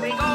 we go.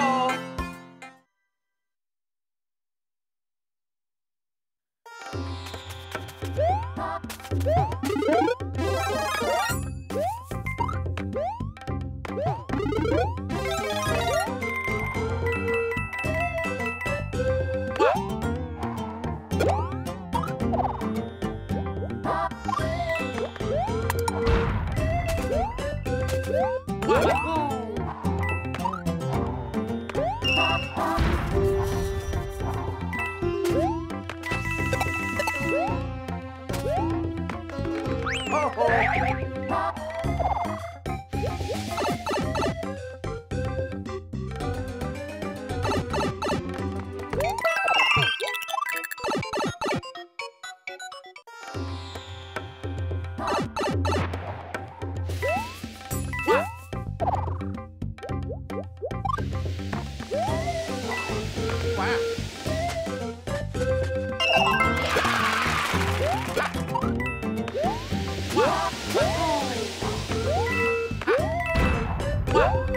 Wow. 哇！